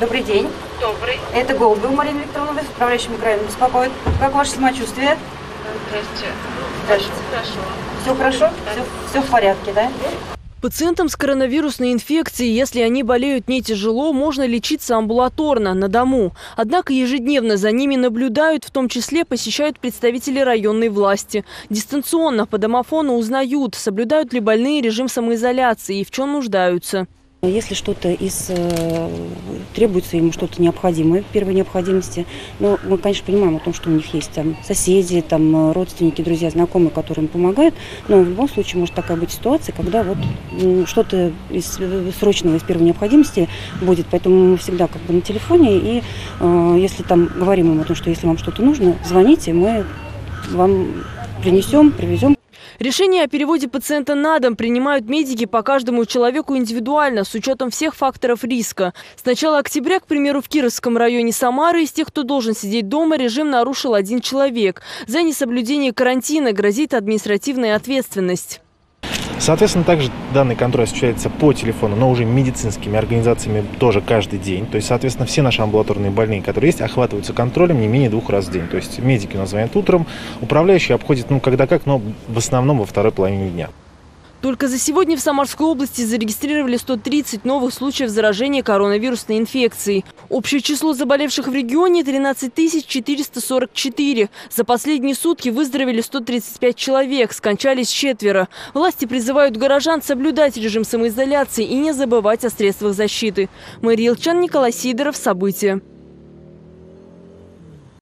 Добрый день. Добрый. Это Голубева Марина Викторовна, управляющая микрорайоном беспокоит. Как ваше самочувствие? Здрасте. Здрасте. Хорошо. Все хорошо? Все, все в порядке, да? Пациентам с коронавирусной инфекцией, если они болеют не тяжело, можно лечиться амбулаторно, на дому. Однако ежедневно за ними наблюдают, в том числе посещают представители районной власти. Дистанционно по домофону узнают, соблюдают ли больные режим самоизоляции и в чем нуждаются. Если что-то из э, требуется ему что-то необходимое первой необходимости, но мы, конечно, понимаем о том, что у них есть там соседи, там родственники, друзья, знакомые, которые им помогают, но в любом случае может такая быть ситуация, когда вот что-то из э, срочного, из первой необходимости будет, поэтому мы всегда как бы на телефоне, и э, если там говорим им о том, что если вам что-то нужно, звоните, мы вам принесем, привезем. Решение о переводе пациента на дом принимают медики по каждому человеку индивидуально, с учетом всех факторов риска. С начала октября, к примеру, в Кировском районе Самары из тех, кто должен сидеть дома, режим нарушил один человек. За несоблюдение карантина грозит административная ответственность. Соответственно, также данный контроль осуществляется по телефону, но уже медицинскими организациями тоже каждый день. То есть, соответственно, все наши амбулаторные больные, которые есть, охватываются контролем не менее двух раз в день. То есть медики у нас звонят утром, управляющий обходит, ну, когда как, но в основном во второй половине дня. Только за сегодня в Самарской области зарегистрировали 130 новых случаев заражения коронавирусной инфекцией. Общее число заболевших в регионе – 13 444. За последние сутки выздоровели 135 человек, скончались четверо. Власти призывают горожан соблюдать режим самоизоляции и не забывать о средствах защиты. Мария Илчан, Николай Сидоров. События.